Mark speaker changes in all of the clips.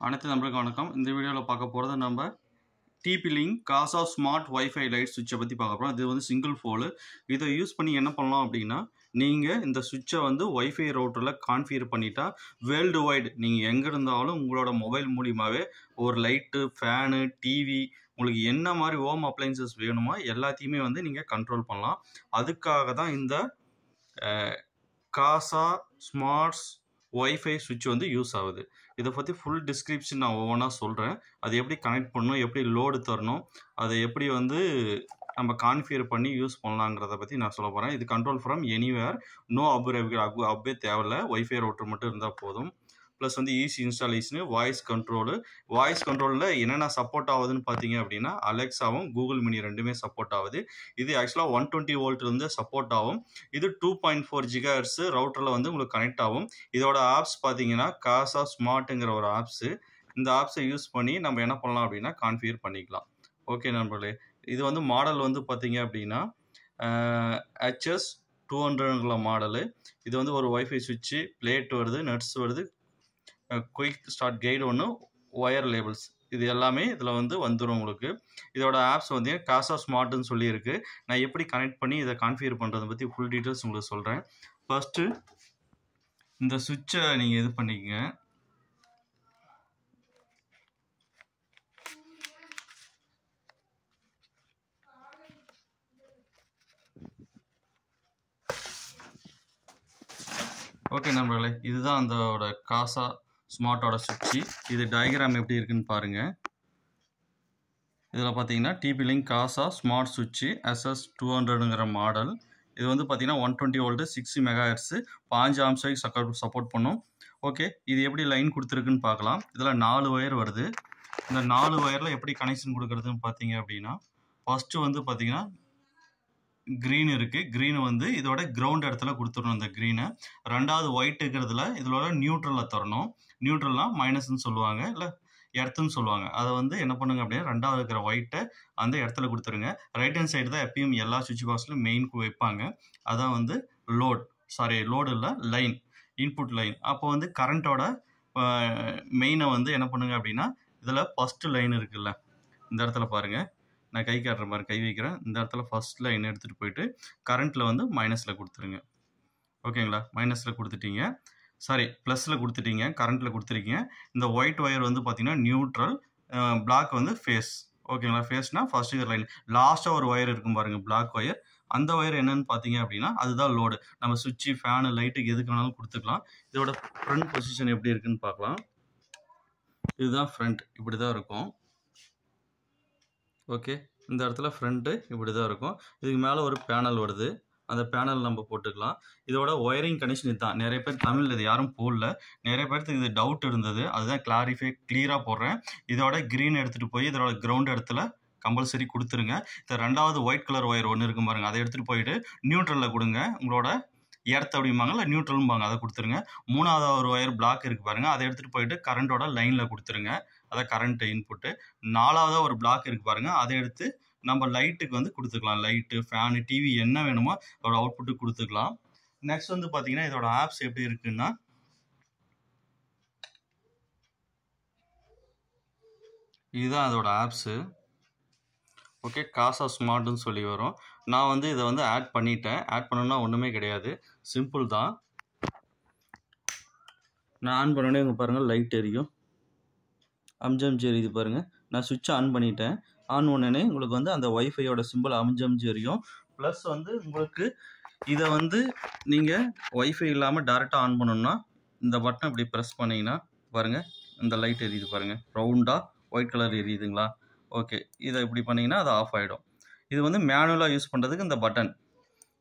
Speaker 1: அனைத்து நம்பருக்கு வணக்கம். இந்த வீடியோவில் பார்க்க போகிறது நம்ம TP link Kasa smart wifi light சுவிட்சை பற்றி பார்க்க போகிறோம் இது வந்து சிங்கிள் ஃபோலு இதை யூஸ் பண்ணி என்ன பண்ணலாம் அப்படின்னா நீங்கள் இந்த சுவிட்சை வந்து ஒய்ஃபை ரவுட்டரில் கான்ஃபிகர் பண்ணிட்டா வேர்ல்டு வைடு நீங்கள் எங்கே இருந்தாலும் உங்களோட மொபைல் மூலியமாகவே ஒரு லைட்டு ஃபேனு டிவி உங்களுக்கு என்ன மாதிரி ஹோம் அப்ளைன்சஸ் வேணுமோ எல்லாத்தையுமே வந்து நீங்கள் கண்ட்ரோல் பண்ணலாம். அதுக்காக தான் இந்த காசா ஸ்மார்ட்ஸ் ஒய்ஃபை சுவிட்ச் வந்து யூஸ் ஆகுது. இதை பற்றி ஃபுல் டிஸ்கிரிப்ஷன் நான் ஒவ்வொன்றா சொல்கிறேன் அது எப்படி கனெக்ட் பண்ணணும் எப்படி லோடு தரணும் அதை எப்படி வந்து நம்ம கான்ஃபியர் பண்ணி யூஸ் பண்ணலாங்கிறத பற்றி நான் சொல்ல போகிறேன் இது control from anywhere no hub hub அப்பே தேவையில்ல. ஒய்ஃபை ரவுட்டர் மட்டும் இருந்தால் போதும். ப்ளஸ் வந்து easy installation voice control voice கண்ட்ரோலில் என்னென்ன சப்போர்ட் ஆகுதுன்னு பார்த்தீங்க அப்படின்னா அலெக்ஸாவும் கூகுள் மினி ரெண்டுமே சப்போர்ட் ஆகுது. இது ஆக்சுவலாக ஒன் டுவெண்ட்டி வோல்ட்லேருந்து சப்போர்ட் ஆகும். இது டூ பாயிண்ட் ஃபோர் ஜிகாஹர்ட்ஸு ரவுட்டரில் வந்து உங்களுக்கு கனெக்ட் ஆகும். இதோட ஆப்ஸ் பார்த்தீங்கன்னா காசா ஸ்மார்ட்டுங்கிற ஒரு ஆப்ஸு இந்த ஆப்ஸை யூஸ் பண்ணி நம்ம என்ன பண்ணலாம் அப்படின்னா கான்ஃபிகர் பண்ணிக்கலாம். ஓகே நண்பர்களே இது வந்து மாடல் வந்து பார்த்தீங்க அப்படின்னா ஹெச்எஸ் டூ ஹண்ட்ரடுங்கிற மாடலு இது வந்து ஒரு ஒய்ஃபை சுவிட்சு பிளேட் வருது நட்ஸ் வருது குயிக் ஸ்டார்ட் கைடு ஒன்று ஒயர் லேபிள்ஸ் இது எல்லாமே இதில் வந்து வந்துடும் உங்களுக்கு. இதோட ஆப்ஸ் வந்து காசா ஸ்மார்ட்னு சொல்லியிருக்கு. நான் எப்படி கனெக்ட் பண்ணி இதை கான்ஃபிகர் பண்ணுறதை பற்றி ஃபுல் டீட்டெயில்ஸ் உங்களுக்கு சொல்கிறேன் ஃபஸ்ட்டு இந்த சுவிட்சை நீங்கள் இது பண்ணிக்கங்க. ஓகே நண்பர்களே இதுதான் அதோட காசா ஸ்மார்ட்டோட சுவிட்சு. இது டயக்ராம் எப்படி இருக்குன்னு பாருங்கள் இதில் பார்த்தீங்கன்னா டிபி லிங்க் காசா ஸ்மார்ட் சுவிட்சு எஸ்எஸ் டூ ஹண்ட்ரடுங்கிற மாடல் இது வந்து பார்த்தீங்கன்னா one twenty volt six mega hertz பாஞ்சு ஆம்ஸ்க்கு சப்போர்ட் சப்போர்ட் பண்ணும். ஓகே இது எப்படி லைன் கொடுத்துருக்குன்னு பார்க்கலாம். இதில் நாலு ஒயர் வருது. இந்த நாலு ஒயரில் எப்படி கனெக்ஷன் கொடுக்குறதுன்னு பார்த்தீங்க அப்படின்னா ஃபஸ்ட்டு வந்து பார்த்தீங்கன்னா க்ரீன் இருக்குது க்ரீன் வந்து இதோட கிரவுண்ட் இடத்துல கொடுத்துடணும் இந்த க்ரீனை ரெண்டாவது ஒயிட்டுங்கிறதுல இதோட நியூட்ரலில் தரணும். நியூட்ரல்னால் மைனஸ்ன்னு சொல்லுவாங்க இல்லை எர்த்துன்னு சொல்லுவாங்க. அதை வந்து என்ன பண்ணுங்க அப்படின்னா ரெண்டாவது இருக்கிற ஒயிட்டை அந்த இடத்துல கொடுத்துருங்க ரைட் ஹேண்ட் சைடு தான் எப்பயும் எல்லா சுவிட்ச் பாக்ஸ்லையும் மெயினுக்கு வைப்பாங்க. அதான் வந்து லோட் சாரி லோடு இல்லை லைன் இன்புட் லைன் அப்போ வந்து கரண்ட்டோட மெயினை வந்து என்ன பண்ணுங்க அப்படின்னா இதில் ஃபஸ்ட்டு லைன் இருக்குல்ல. இந்த இடத்துல பாருங்கள் நான் கை காட்டுற மாதிரி கை வைக்கிறேன். இந்த இடத்துல ஃபர்ஸ்ட் லைன் எடுத்துகிட்டு போயிட்டு கரண்ட்டில் வந்து மைனஸில் கொடுத்துருங்க. ஓகேங்களா மைனஸில் கொடுத்துட்டீங்க. சாரி ப்ளஸில் கொடுத்துட்டீங்க. கரண்ட்டில் கொடுத்துருக்கீங்க. இந்த ஒயிட் ஒயர் வந்து பார்த்தீங்கன்னா நியூட்ரல் பிளாக் வந்து ஃபேஸ் ஓகேங்களா ஃபேஸ்னால் ஃபர்ஸ்ட் இயர் லைன் லாஸ்ட்டாக ஒரு ஒயர் இருக்கும் பாருங்கள் பிளாக் ஒயர் அந்த ஒயர் என்னன்னு பார்த்தீங்க அப்படின்னா அதுதான் லோடு நம்ம சுவிட்சு ஃபேனு லைட்டுக்கு எதுக்கு வேணாலும் கொடுத்துக்கலாம். இதோட ஃப்ரண்ட் பொசிஷன் எப்படி இருக்குன்னு பார்க்கலாம் இதுதான் ஃப்ரண்ட் இப்படி தான் இருக்கும். ஓகே. இந்த இடத்துல ஃப்ரண்ட்டு இப்படி தான் இருக்கும். இதுக்கு மேலே ஒரு பேனல் வருது. அந்த பேனல் நம்ம போட்டுக்கலாம். இதோட ஒயரிங் கனெக்ஷன் இதுதான். நிறைய பேர் தமிழ் இது யாரும் போடல. நிறைய பேருக்கு இது டவுட் இருந்தது. அதுதான் கிளாரிஃபை கிளியராக போடுறேன். இதோட க்ரீன் எடுத்துகிட்டு போய் இதோட கிரவுண்ட் இடத்துல கம்பல்சரி கொடுத்துருங்க. இந்த ரெண்டாவது ஒயிட் கலர் ஒயர் ஒன்று இருக்கும் பாருங்கள் அதை எடுத்துகிட்டு போயிட்டு நியூட்ரலில் கொடுங்க. உங்களோட எர்த் அப்படிம்பாங்க இல்லை நியூட்ரல்பாங்க அதை கொடுத்துருங்க. மூணாவது ஒரு ஒயர் பிளாக் இருக்குது பாருங்கள் அதை எடுத்துகிட்டு போயிட்டு கரண்ட்டோட லைனில் கொடுத்துருங்க. அதாவது கரண்ட் இன்புட்டு நாலாவதாக ஒரு பிளாக் இருக்குது பாருங்கள் அதை எடுத்து நம்ம லைட்டுக்கு வந்து கொடுத்துக்கலாம். லைட்டு ஃபேனு டிவி என்ன வேணுமோ அதோட அவுட்புட்டு கொடுத்துக்கலாம். நெக்ஸ்ட் வந்து பார்த்தீங்கன்னா இதோட ஆப்ஸ் எப்படி இருக்குன்னா இதுதான் அதோட ஆப்ஸு ஓகே காசா ஸ்மார்ட்னு சொல்லி வரும். நான் வந்து இதை வந்து ஆட் பண்ணிட்டேன். ஆட் பண்ணணும்னா ஒன்றுமே கிடையாது. சிம்பிள் தான். நான் ஆன் பண்ணோடனே இங்கே பாருங்கள் லைட் எரியும். அம்ஜம்ஜி எரியுது பாருங்கள் நான் சுவிட்சை ஆன் பண்ணிட்டேன். ஆன் பண்ணனே உங்களுக்கு வந்து அந்த ஒய்ஃபையோட சிம்பிள் அம்ஜம்ஜி எரியும் ப்ளஸ் வந்து உங்களுக்கு இதை வந்து நீங்கள் ஒய்ஃபை இல்லாமல் டேரெக்டாக ஆன் பண்ணணும்னா இந்த பட்டன் இப்படி ப்ரெஸ் பண்ணிங்கன்னா பாருங்கள் இந்த லைட் எரியுது பாருங்கள் ரவுண்டாக ஒயிட் கலர் எரியுதுங்களா? ஓகே இதை இப்படி பண்ணிங்கன்னா அது ஆஃப் ஆகிடும் இது வந்து மேனுவலாக யூஸ் பண்ணுறதுக்கு இந்த பட்டன்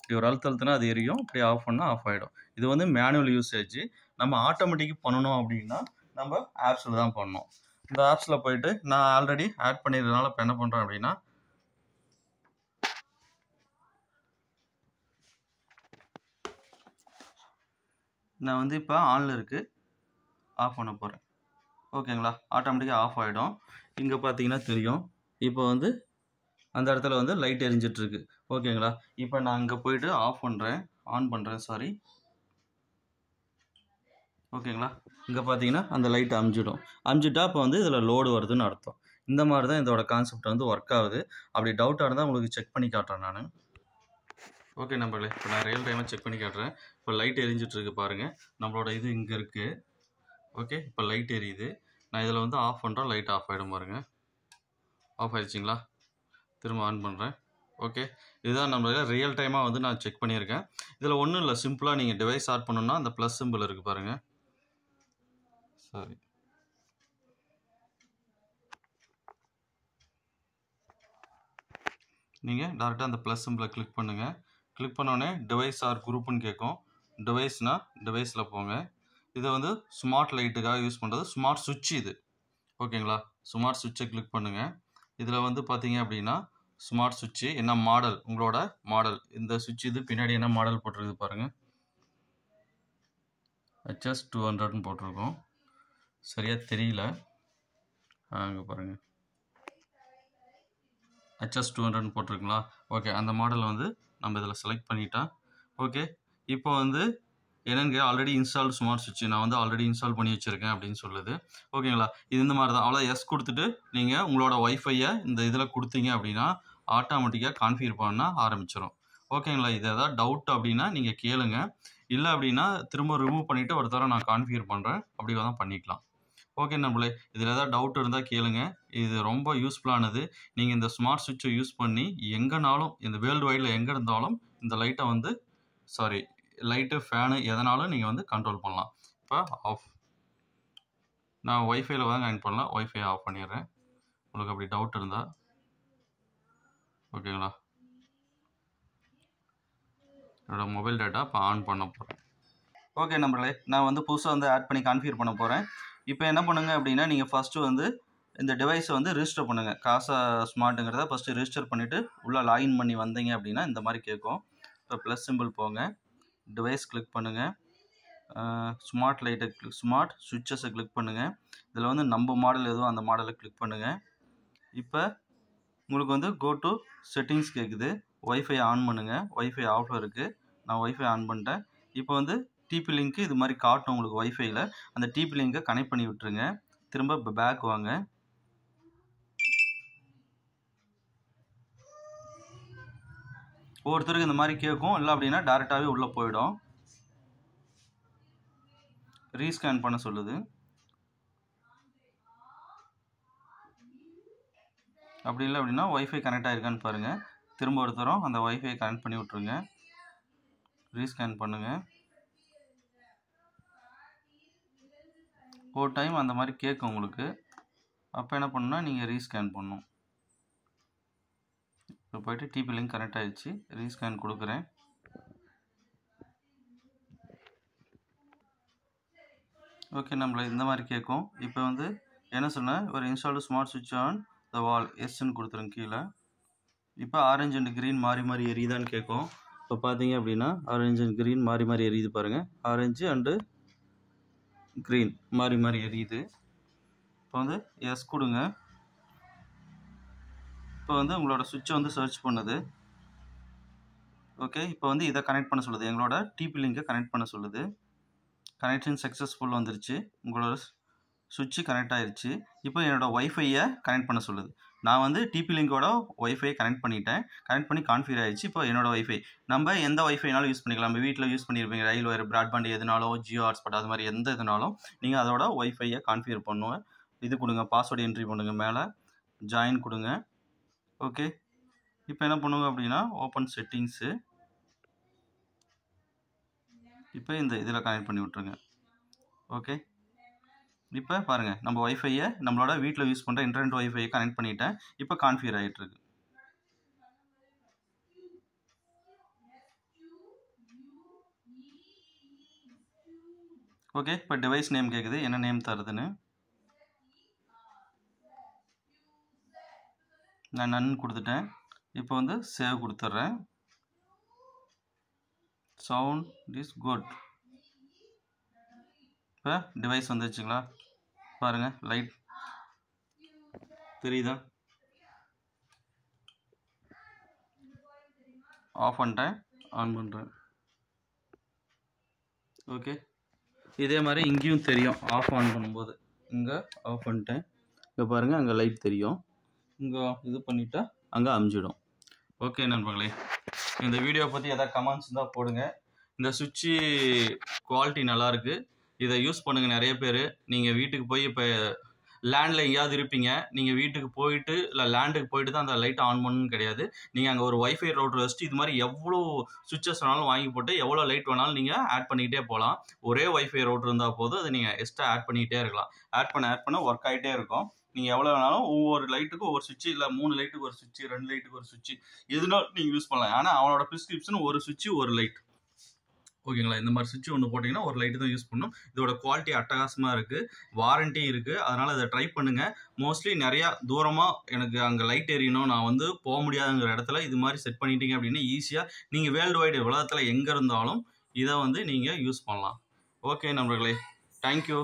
Speaker 1: இப்படி ஒரு அழுத்த அழுத்தினா அது எரியும். இப்படி ஆஃப் பண்ணால் ஆஃப் ஆகிடும் இது வந்து மேனுவல் யூசேஜ் நம்ம ஆட்டோமேட்டிக் பண்ணணும் அப்படின்னா நம்ம ஆப்ஸில் தான் பண்ணணும். இந்த ஆப்ஸில் போயிட்டு நான் ஆல்ரெடி ஆட் பண்ணிடுறதுனால இப்போ என்ன பண்ணுறேன் அப்படின்னா நான் வந்து இப்போ ஆனில் இருக்குது ஆஃப் பண்ண போகிறேன் ஓகேங்களா ஆட்டோமேட்டிக்காக ஆஃப் ஆகிடும் இங்கே பார்த்தீங்கன்னா தெரியும். இப்போ வந்து அந்த இடத்துல வந்து லைட் எரிஞ்சிட்ருக்கு ஓகேங்களா இப்போ நான் அங்கே போயிட்டு ஆஃப் பண்ணுறேன் ஆன் பண்ணுறேன் சாரி ஓகேங்களா இங்கே பார்த்தீங்கன்னா அந்த லைட் அமிஞ்சிடும். அமிஞ்சிட்டா இப்போ வந்து இதில் லோடு வருதுன்னு அர்த்தம். இந்த மாதிரி தான் இதோட கான்செப்ட் வந்து ஒர்க் ஆகுது. அப்படி டவுட்டாக இருந்தால் உங்களுக்கு செக் பண்ணி காட்டுறேன் நான். ஓகே நம்மளே இப்போ நான் ரியல் டைமாக செக் பண்ணி காட்டுறேன். இப்போ லைட் எரிஞ்சிட்ருக்கு பாருங்கள் நம்மளோட இது இங்கே இருக்குது ஓகே இப்போ லைட் எரியுது. நான் இதில் வந்து ஆஃப் பண்ணுறேன் லைட் ஆஃப் ஆகிடும் பாருங்க. ஆஃப் ஆயிடுச்சிங்களா? திரும்ப ஆன் பண்ணுறேன் ஓகே இதுதான் நம்மளுக்கு ரியல் டைமாக வந்து நான் செக் பண்ணியிருக்கேன். இதில் ஒன்றும் இல்லை சிம்பிளாக நீங்கள் டிவைஸ் ஆட் பண்ணணும்னா அந்த ப்ளஸ் சிம்பிள் இருக்குது பாருங்கள் சரி நீங்கள் டேரெக்டாக அந்த ப்ளஸ் சிம்பிளை கிளிக் பண்ணுங்கள் கிளிக் பண்ணோடனே டிவைஸ் ஆர் குரூப்புன்னு கேட்கும். டிவைஸ்னால் டிவைஸில் போங்க. இதை வந்து ஸ்மார்ட் லைட்டுக்காக யூஸ் பண்ணுறது ஸ்மார்ட் சுவிட்ச் இது. ஓகேங்களா ஸ்மார்ட் சுவிட்சை கிளிக் பண்ணுங்கள் இதில் வந்து பார்த்தீங்க அப்படின்னா ஸ்மார்ட் சுவிட்சு என்ன மாடல் உங்களோட மாடல் இந்த சுவிட்ச் இது பின்னாடி என்ன மாடல் போட்டிருக்குது பாருங்கள் ஹெச்எஸ் டூ ஹண்ட்ரட்னு போட்டிருக்கோம். சரியாக தெரியல. அங்கே பாருங்கள் ஹெச்எஸ் டூ ஹண்ட்ரட்னு போட்டிருக்குங்களா? ஓகே அந்த மாடலை வந்து நம்ம இதில் செலக்ட் பண்ணிட்டா ஓகே இப்போ வந்து என்னங்க ஆல்ரெடி இன்ஸ்டால் ஸ்மார்ட் சுவிட்ச் நான் வந்து ஆல்ரெடி இன்ஸ்டால் பண்ணி வச்சுருக்கேன் அப்படின்னு சொல்லுது. ஓகேங்களா இது இந்த மாதிரி தான் அவ்வளோ எஸ் கொடுத்துட்டு நீங்கள் உங்களோட ஒய்ஃபையை இந்த இதில் கொடுத்தீங்க அப்படின்னா ஆட்டோமேட்டிக்காக கான்ஃபிகர் பண்ண ஆரம்பிச்சிடும் ஓகேங்களா இது எதாவது டவுட் அப்படின்னா நீங்கள் கேளுங்க. இல்லை அப்படின்னா திரும்ப ரிமூவ் பண்ணிவிட்டு ஒரு தடவை நான் கான்ஃபிகர் பண்ணுறேன் அப்படி தான் பண்ணிக்கலாம். ஓகே நம்மளே இதில் ஏதாவது டவுட் இருந்தால் கேளுங்க. இது ரொம்ப யூஸ்ஃபுல்லானது நீங்கள் இந்த ஸ்மார்ட் சுவிட்சை யூஸ் பண்ணி எங்கேனாலும் இந்த வேர்ல்டு வைடில் எங்கே இருந்தாலும் இந்த லைட்டை வந்து சாரி லைட்டு ஃபேனு எதனாலும் நீங்கள் வந்து கண்ட்ரோல் பண்ணலாம். இப்போ ஆஃப் நான் ஒய்ஃபைல தான் கனெக்ட் பண்ணலாம் ஒய்ஃபை ஆஃப் பண்ணிடுறேன். உங்களுக்கு அப்படி டவுட் இருந்தால் ஓகேங்களா என்னோட மொபைல் டேட்டா இப்போ ஆன் பண்ண போகிறேன் ஓகே நம்மளே நான் வந்து புதுசாக வந்து ஆட் பண்ணி கான்ஃபிகர் பண்ண போகிறேன் இப்போ என்ன பண்ணுங்க அப்படின்னா நீங்கள் ஃபஸ்ட்டு வந்து இந்த டிவைஸை வந்து ரிஜிஸ்டர் பண்ணுங்கள் காசா ஸ்மார்ட்டுங்கிறத ஃபஸ்ட்டு ரிஜிஸ்டர் பண்ணிவிட்டு உள்ளே லாகின் பண்ணி வந்தீங்க அப்படின்னா இந்த மாதிரி கேட்கும். இப்போ ப்ளஸ் சிம்பிள் போங்க. டிவைஸ் கிளிக் பண்ணுங்கள் ஸ்மார்ட் லைட்டை கிளிக் ஸ்மார்ட் சுவிட்சஸை கிளிக் பண்ணுங்கள் இதில் வந்து நம்ம மாடல் எதுவும் அந்த மாடலை கிளிக் பண்ணுங்கள் இப்போ உங்களுக்கு வந்து கோ டு செட்டிங்ஸ் கேட்குது ஒய்ஃபை ஆன் பண்ணுங்கள் ஒய்ஃபை ஆஃபில் இருக்குது நான் ஒய்ஃபை ஆன் பண்ணிட்டேன். இப்போ வந்து டிபி லிங்க்கு இது மாதிரி காட்டும் உங்களுக்கு ஒய்ஃபைல அந்த டிபி லிங்கை கனெக்ட் பண்ணி விட்டுருங்க. திரும்ப பேக் வாங்க. ஒவ்வொருத்தருக்கும் இந்த மாதிரி கேட்கும் இல்லை அப்படின்னா டேரெக்டாகவே உள்ளே போயிடும். ரீஸ்கேன் பண்ண சொல்லுது. அப்படி இல்லை அப்படின்னா ஒய்ஃபை கனெக்ட் ஆகிருக்கான்னு பாருங்கள் திரும்ப ஒருத்தரும் அந்த ஒய்ஃபை கனெக்ட் பண்ணி விட்ருங்க ரீஸ்கேன் பண்ணுங்கள் ஒரு டைம் அந்த மாதிரி கேட்கும் உங்களுக்கு. அப்போ என்ன பண்ணுன்னா நீங்கள் ரீஸ்கேன் பண்ணும். இப்போ போயிட்டு டிபி லிங்க் கனெக்ட் ஆகிடுச்சு ரீஸ்கேன் கொடுக்குறேன். ஓகே நம்மளை இந்த மாதிரி கேட்கும் இப்போ வந்து என்ன சொன்னேன்? ஒரு இன்ஸ்டால்டு ஸ்மார்ட் சுவிட்ச் ஆன் த வால் எஸ்ன்னு கொடுத்துருங்க கீழே. இப்போ ஆரஞ்சு அண்ட் க்ரீன் மாறி மாறி எரியுதான்னு கேட்கும் இப்போ பார்த்தீங்க அப்படின்னா ஆரஞ்சு அண்ட் க்ரீன் மாறி மாறி எரியுது பாருங்கள் ஆரஞ்சு அண்டு க்ரீன் மாறி மாறி எரியுது. இப்போ வந்து எஸ் கொடுங்க. இப்போ வந்து உங்களோட சுவிட்சை வந்து சர்ச் பண்ணுது. ஓகே இப்போ வந்து இதை கனெக்ட் பண்ண சொல்லுது. எங்களோட டிபி லிங்கை கனெக்ட் பண்ண சொல்லுது. கனெக்ஷன் சக்ஸஸ்ஃபுல் வந்துருச்சு. உங்களோட சுவிட்சு கனெக்ட் ஆயிடுச்சு இப்போ என்னோடய ஒய்ஃபையை கனெக்ட் பண்ண சொல்லுது. நான் வந்து டிபி லிங்கோட ஒய்ஃபை கனெக்ட் பண்ணிட்டேன். கனெக்ட் பண்ணி கான்ஃபிகர் ஆயிடுச்சு. இப்போ என்னோட ஒய்ஃபை நம்ம எந்த ஒய்ஃபைனாலும் யூஸ் பண்ணிக்கலாம். நம்ம வீட்டில் யூஸ் பண்ணியிருப்பீங்க ரயில் ஒயர் ப்ராட்பேண்ட் எதுனாலும் ஜியோ ஹாட்ஸ்பாட் அது மாதிரி எந்த இதுனாலும் நீங்கள் அதோட ஒய்ஃபையை கான்ஃபிகர் பண்ணுவேன் இது கொடுங்க. பாஸ்வேர்டு என்ட்ரி பண்ணுங்கள் மேலே. ஜாயின் கொடுங்க. ஓகே இப்போ என்ன பண்ணுங்க அப்படின்னா ஓப்பன் செட்டிங்ஸு இப்போ இந்த இதில் கனெக்ட் பண்ணி விட்ருங்க ஓகே இப்போ பாருங்கள் நம்ம ஒய்ஃபையை நம்மளோட வீட்டில் யூஸ் பண்ணுற இன்டர்நெட் ஒய்ஃபையை கனெக்ட் பண்ணிட்டேன். இப்போ கான்ஃபிகர் ஆகிட்டுருக்கு ஓகே இப்போ டிவைஸ் நேம் கேட்குது என்ன நேம் தருதுன்னு? நான் நன் கொடுத்துட்டேன். இப்போ வந்து சேவ் கொடுத்துட்றேன். சவுண்ட் இஸ் குட் இப்போ டிவைஸ் வந்துருச்சுங்களா? பாருங்கள் லைட் தெரியுதா? ஆஃப் பண்ணிட்டேன் ஆன் பண்ணுறேன் ஓகே இதே மாதிரி இங்கேயும் தெரியும் ஆஃப் ஆன் பண்ணும்போது. இங்கே ஆஃப் பண்ணிட்டேன். இங்கே பாருங்கள் அங்கே லைட் தெரியும். இங்கே இது பண்ணிட்டா அங்கே அமிஞ்சிடும். ஓகே நண்பர்களே. இந்த வீடியோ பற்றி எதாவது கமெண்ட்ஸ் இருந்தால் போடுங்க. இந்த சுவிட்சு குவாலிட்டி நல்லாயிருக்கு இதை யூஸ் பண்ணுங்கள் நிறைய பேர். நீங்கள் வீட்டுக்கு போய் இப்போ லேண்டில் எங்கேயாவது இருப்பீங்க. நீங்கள் வீட்டுக்கு போயிட்டு இல்லை லேண்டுக்கு போயிட்டு தான் அந்த லைட் ஆன் பண்ணணும்னு கிடையாது. நீங்கள் அங்கே ஒரு வைஃபை ரவுட்டர் வச்சுட்டு இது மாதிரி எவ்வளோ சுவிச்சஸ் வேணாலும் வாங்கி போட்டு எவ்வளோ லைட் வேணாலும் நீங்கள் ஆட் பண்ணிக்கிட்டே போகலாம். ஒரே ஒய்ஃபை ரவுட்டர் இருந்தால் போதும். அதை நீங்கள் எக்ஸ்ட்ரா ஆட் பண்ணிக்கிட்டே இருக்கலாம். ஆட் பண்ண ஆட் பண்ண ஒர்க் ஆகிட்டே இருக்கும். நீங்கள் எவ்வளோ வேணாலும் ஒவ்வொரு லைட்டுக்கும் ஒவ்வொரு சுவிட்ச் இல்லை மூணு லைட்டுக்கு ஒரு சுவிட்ச் ரெண்டு லைட்டுக்கு ஒரு சுவிட்ச் எதுனாலும் நீங்கள் யூஸ் பண்ணலாம். ஆனால் அவனோட ப்ரிஸ்கிரிப்ஷன் ஒரு சுவிட்ச் ஒரு லைட் ஓகேங்களா? இந்த மாதிரி சுவிட்ச் ஒன்று போட்டிங்கன்னா ஒரு லைட்டு தான் யூஸ் பண்ணணும் இதோட குவாலிட்டி அட்டகாசமாக இருக்குது வாரண்ட்டி இருக்குது அதனால் இதை ட்ரை பண்ணுங்கள் மோஸ்ட்லி நிறையா தூரமாக எனக்கு அங்கே லைட் எரியணும். நான் வந்து போக முடியாதுங்கிற இடத்துல இது மாதிரி செட் பண்ணிட்டீங்க அப்படின்னா ஈஸியாக நீங்கள் வேர்ல்டு வைடு உலகத்தில் எங்கே இருந்தாலும் இதை வந்து நீங்கள் யூஸ் பண்ணலாம். ஓகே நண்பர்களே. தேங்க்யூ